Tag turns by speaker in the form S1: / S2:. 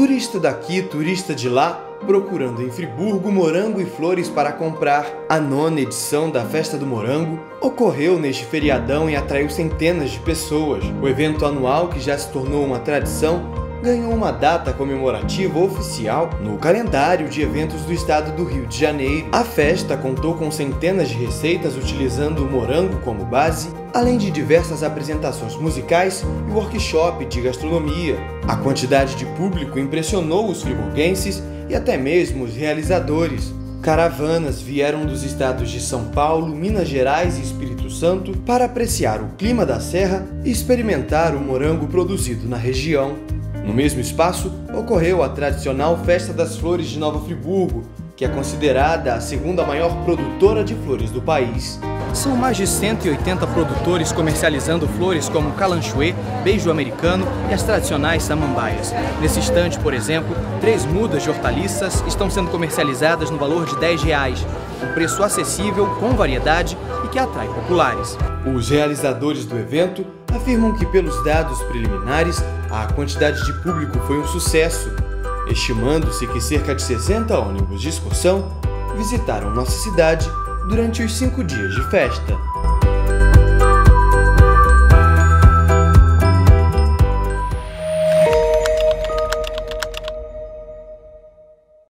S1: turista daqui, turista de lá, procurando em Friburgo morango e flores para comprar. A nona edição da Festa do Morango ocorreu neste feriadão e atraiu centenas de pessoas. O evento anual, que já se tornou uma tradição, ganhou uma data comemorativa oficial no calendário de eventos do estado do Rio de Janeiro. A festa contou com centenas de receitas utilizando o morango como base, além de diversas apresentações musicais e workshop de gastronomia. A quantidade de público impressionou os friburguenses e até mesmo os realizadores. Caravanas vieram dos estados de São Paulo, Minas Gerais e Espírito Santo para apreciar o clima da serra e experimentar o morango produzido na região. No mesmo espaço, ocorreu a tradicional Festa das Flores de Nova Friburgo, que é considerada a segunda maior produtora de flores do país.
S2: São mais de 180 produtores comercializando flores como calanchoe, beijo americano e as tradicionais samambaias. Nesse estande, por exemplo, três mudas de hortaliças estão sendo comercializadas no valor de 10 reais, um preço acessível, com variedade e que atrai populares.
S1: Os realizadores do evento afirmam que, pelos dados preliminares, a quantidade de público foi um sucesso, estimando-se que cerca de 60 ônibus de excursão visitaram nossa cidade durante os cinco dias de festa.